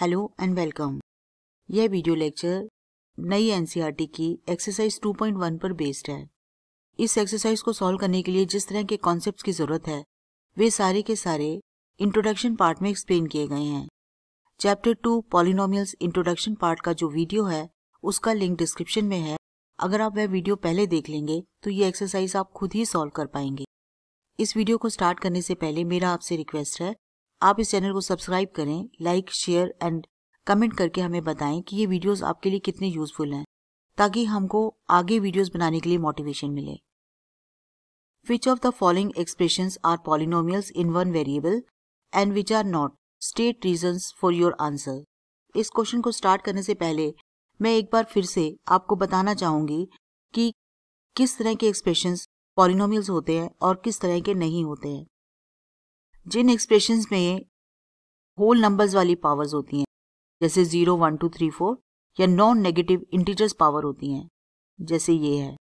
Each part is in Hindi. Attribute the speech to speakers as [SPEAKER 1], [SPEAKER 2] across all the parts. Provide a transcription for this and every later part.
[SPEAKER 1] Hello and welcome. यह वीडियो लेक्चर नई एनसीईआरटी की एक्सरसाइज 2.1 पर बेस्ड है। इस एक्सरसाइज को सॉल्व करने के लिए जिस तरह के कॉन्सेप्ट्स की ज़रूरत है, वे सारे के सारे इंट्रोडक्शन पार्ट में एक्सप्लेन किए गए हैं। Chapter two polynomials introduction part का जो वीडियो है, उसका लिंक डिस्क्रिप्शन में है। अगर आप वह वीडियो पहले देख लेंगे तो ये एक्सरसाइज आप खुद ही सॉल्व कर पाएँगे। इस वीडियो को स्टार्ट करने से पहले मेरा आपसे रिक्वेस्ट है आप इस चैनल को सब्सक्राइब करें लाइक शेयर एंड कमेंट करके हमें बताएँ कि ये वीडियोस आपके लिए कितने यूजफुल हैं, ताकि हमको आगे वीडियोस बनाने के लिए मोटिवेशन मिले। Which of the following expression are polynomials in one variable and which are not state reasons for your answer इस क्वेश्चन को स्टार्ट करने से पहले मैं एक बार फिर से आपको बताना चाहूँगी कि किस तरह के एक्सप्रेशंस पॉलिनोमियल्स होते हैं और किस तरह के नहीं होते हैं। जिन एक्सप्रेशंस में होल नंबर्स वाली पावर्स होती हैं, जैसे zero one two three four या नॉन नेगेटिव इंटीजर्स पावर होती हैं, जैसे ये है।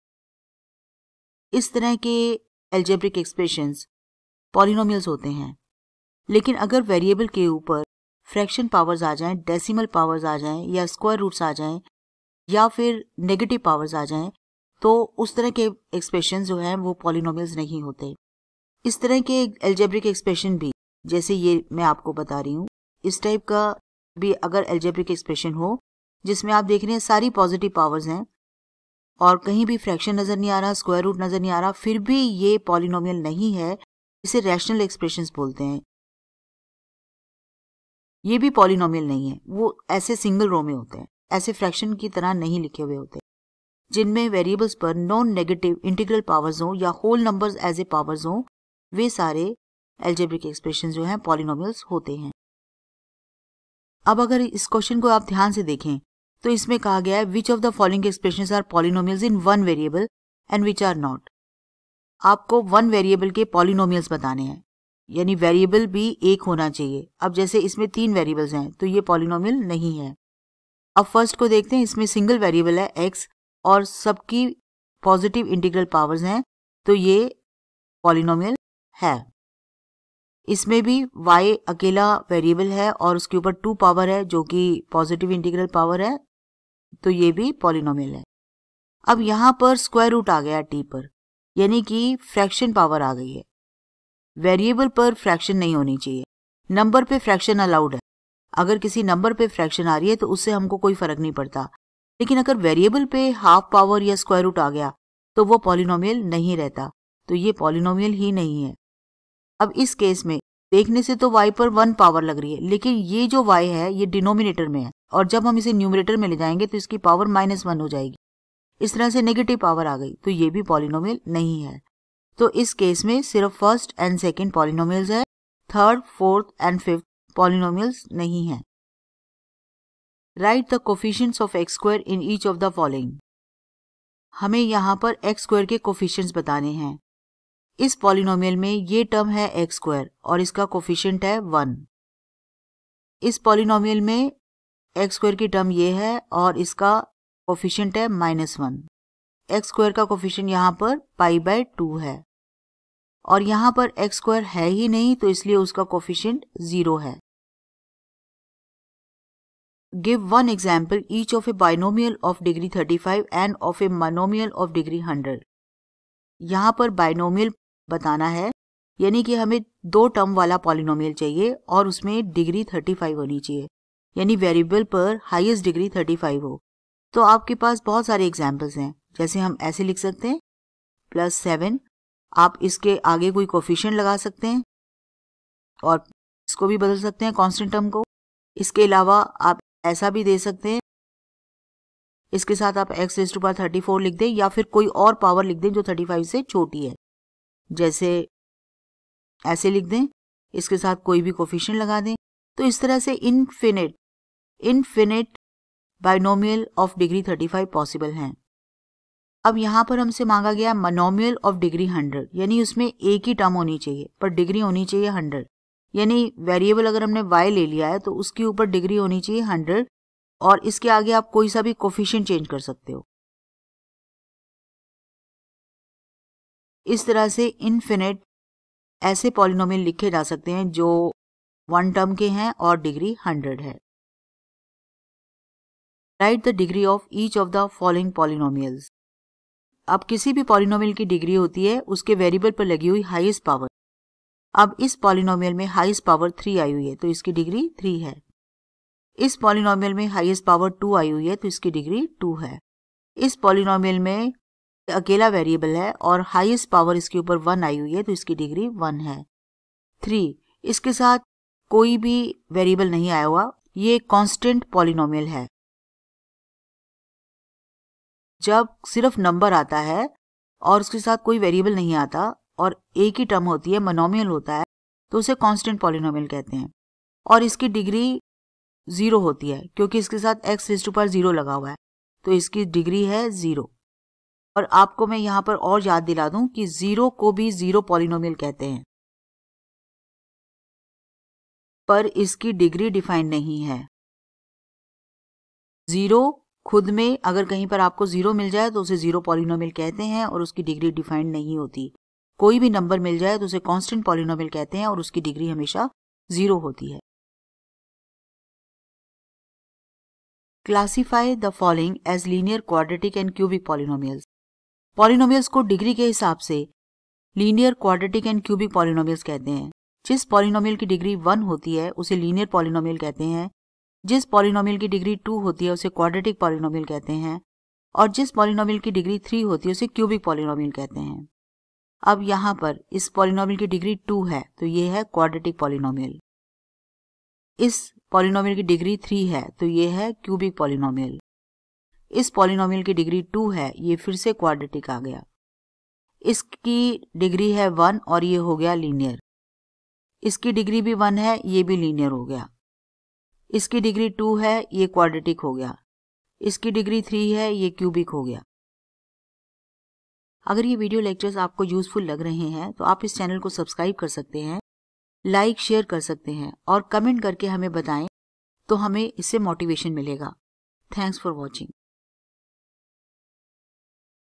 [SPEAKER 1] इस तरह के एल्जेब्रिक एक्सप्रेशंस पॉलिनोमियल्स होते हैं, लेकिन अगर वेरिएबल के ऊपर फ्रैक्शन पावर्स आ जाएँ डेसिमल पावर्स आ जाएँ, या स्क्वायर रूट्स आ जाएँ, या फिर नेगेटिव पावर्स आ जाएँ तो उस तरह के एक्सप्रेशन जो हैं, वो पॉलिनोमियल्स नहीं होते। इस तरह के एल्जेब्रिक एक्सप्रेशन भी, जैसे ये मैं आपको बता रही हूँ, इस टाइप का भी अगर एल्जेब्रिक एक्सप्रेशन हो, जिसमें आप देख रहे हैं सारी पॉजिटिव पावर्स हैं, और कहीं भी फ्रैक्शन नज़र नहीं आ रहा स्क्वायर रूट नज़र नहीं आ रहा, फिर भी ये पॉलिनोमियल नहीं है, इसे रैशनल एक्सप्रेशंस बोलते हैं। ये भी पॉलिनोमियल नहीं है, वो ऐसे सिंगल रो में होते हैं, ऐसे फ्रैक्शन की तरह नहीं लिखे हुए होते, जिनमें वेरिएबल्स पर नॉन नेगेटिव इंटीग्रल पावर्स हो या whole numbers as a powers हो वे सारे एल्जेब्रिक एक्सप्रेशन जो हैं पॉलिनोमियल्स होते हैं। अब अगर इस क्वेश्चन को आप ध्यान से देखें तो इसमें कहा गया है which of the following expression are polynomials in one variable and which are not आपको वन वेरिएबल के पॉलिनोमियल्स बताने हैं। यानी वेरिएबल भी एक होना चाहिए। अब जैसे इसमें तीन वेरिएबल्स हैं तो ये पॉलिनोमियल नहीं है। अब फ़र्स्ट को देखते हैं, इसमें सिंगल वेरिएबल है एक्स और सबकी पॉजिटिव इंटीग्रल पावर्स हैं तो ये पॉलिनोमियल है। इसमें भी y अकेला वेरिएबल है और उसके ऊपर टू पावर है, जो कि पॉजिटिव इंटीग्रल पावर है तो ये भी पॉलिनोमियल है। अब यहाँ पर स्क्वायर रूट आ गया टी पर, यानी कि फ्रैक्शन पावर आ गई है। वेरिएबल पर फ्रैक्शन नहीं होनी चाहिए। नंबर पे फ्रैक्शन अलाउड है। अगर किसी नंबर पे फ्रैक्शन आ रही है तो उससे हमको कोई फ़र्क नहीं पड़ता। लेकिन अगर वेरिएबल पे हाफ़ पावर या स्क्वायर रूट आ गया तो वो पॉलिनोमियल नहीं रहता। तो ये पॉलिनोमियल ही नहीं है। अब इस केस में, देखने से तो y पर वन पावर लग रही है, लेकिन ये जो y है, ये डिनोमिनेटर में है, और जब हम इसे न्यूमिनेटर में ले जाएँगे तो इसकी पावर माइनस वन हो जाएगी। इस तरह से नेगेटिव पावर आ गई तो ये भी पॉलिनोमियल नहीं है। तो इस केस में सिर्फ़ फ़र्स्ट एंड सेकेंड पॉलिनोमियल्स है third fourth and fifth polynomials नहीं है। Write the coefficients of x square in each of the following हमें यहाँ पर एक्स स्क्वायर के कोफिशियंट्स बताने हैं। इस पॉलिनोमियल में ये टर्म है एक्स स्क्वायर और इसका कोफिशियंट है वन इस पॉलिनोमियल में एक्स स्क्वायर की टर्म ये है और इसका कोफिशियंट है माइनस वन एक्स स्क्वायर का कोफिशियंट यहाँ पर पाई बाय टू है. और यहाँ पर एक्स स्क्वायर है ही नहीं तो इसलिए उसका कोफिशियंट ज़ीरो है. Give one example each of a binomial of degree 35 and of a monomial of degree 100 यहाँ पर बाइनोमियल बताना है, यानी कि हमें दो टर्म वाला पॉलिनोमियल चाहिए और उसमें डिग्री 35 होनी चाहिए, यानी वेरिएबल पर हाईएस्ट डिग्री 35 हो। तो आपके पास बहुत सारे एग्जाम्पल्स हैं, जैसे हम ऐसे लिख सकते हैं प्लस सेवन आप इसके आगे कोई कोफिशियंट लगा सकते हैं, और इसको भी बदल सकते हैं कांस्टेंट टर्म को। इसके अलावा आप ऐसा भी दे सकते हैं, इसके साथ आप x raise to power thirty four लिख दें या फिर कोई और पावर लिख दें जो थर्टी फाइव से छोटी है। जैसे ऐसे लिख दें, इसके साथ कोई भी कोफिशियंट लगा दें। तो इस तरह से infinite infinite binomial of degree thirty five possible हैं। अब यहाँ पर हमसे मांगा गया मनोमियल ऑफ़ डिग्री हंड्रेड यानी उसमें एक ही टर्म होनी चाहिए, पर डिग्री होनी चाहिए हंड्रेड यानी वेरिएबल अगर हमने वाई ले लिया है तो उसके ऊपर डिग्री होनी चाहिए हंड्रेड और इसके आगे आप कोई सा भी कोफिशियंट चेंज कर सकते हो। इस तरह से इनफिनिट ऐसे पॉलिनोमियल लिखे जा सकते हैं जो वन टर्म के हैं और डिग्री हंड्रेड है। Write the degree of each of the following polynomials अब किसी भी पॉलिनोमियल की डिग्री होती है, उसके वेरिएबल पर लगी हुई हाईएस्ट पावर अब इस पॉलिनोमियल में हाईएस्ट पावर थ्री आई हुई है तो इसकी डिग्री थ्री है। इस पॉलिनोमियल में हाईएस्ट पावर टू आई हुई है तो इसकी डिग्री टू है। इस पॉलिनोमियल में अकेला वेरिएबल है और हाईएस्ट पावर इसके ऊपर वन आई हुई है तो इसकी डिग्री वन है। थ्री इसके साथ कोई भी वेरिएबल नहीं आया हुआ, ये कांस्टेंट पॉलिनोमियल है। जब सिर्फ़ नंबर आता है और उसके साथ कोई वेरिएबल नहीं आता और एक ही टर्म होती है मनोमियल होता है तो उसे कांस्टेंट पॉलिनोमियल कहते हैं। और इसकी डिग्री ज़ीरो होती है, क्योंकि इसके साथ एक्स रेस्ट पर ज़ीरो लगा हुआ है तो इसकी डिग्री है ज़ीरो और आपको मैं यहाँ पर और याद दिला दूँ कि ज़ीरो को भी ज़ीरो पॉलिनोमियल कहते हैं। पर इसकी डिग्री डिफाइंड नहीं है। ज़ीरो खुद में अगर कहीं पर आपको ज़ीरो मिल जाए तो उसे ज़ीरो पॉलिनोमियल कहते हैं और उसकी डिग्री डिफाइंड नहीं होती। कोई भी नंबर मिल जाए तो उसे कांस्टेंट पॉलिनोमियल कहते हैं और उसकी डिग्री हमेशा ज़ीरो होती है। Classify the following as linear quadratic and cubic polynomials polynomials को डिग्री के हिसाब से linear quadratic and cubic polynomials कहते हैं। जिस पॉलिनोमियल की डिग्री वन होती है, उसे लीनियर पॉलिनोमियल कहते हैं। जिस पॉलिनोमियल की डिग्री टू होती है, उसे क्वाड्रेटिक पॉलिनोमियल कहते हैं। और जिस पॉलिनोमियल की डिग्री थ्री होती है, उसे क्यूबिक पॉलिनोमियल कहते हैं। अब यहाँ पर इस पॉलिनोमियल की डिग्री टू है तो ये है क्वाड्रेटिक पॉलिनोमियल इस पॉलिनोमियल की डिग्री थ्री है तो ये है क्यूबिक पॉलिनोमियल इस पॉलिनोमियल की डिग्री टू है, ये फिर से क्वाड्रेटिक आ गया। इसकी डिग्री है वन और ये हो गया लीनियर इसकी डिग्री भी वन है, ये भी लीनियर हो गया। इसकी डिग्री टू है, ये क्वाड्रेटिक हो गया। इसकी डिग्री थ्री है, ये क्यूबिक हो गया। अगर ये वीडियो लेक्चर्स आपको यूजफुल लग रहे हैं तो आप इस चैनल को सब्सक्राइब कर सकते हैं लाइक शेयर कर सकते हैं और कमेंट करके हमें बताएँ तो हमें इससे मोटिवेशन मिलेगा। Thanks for watching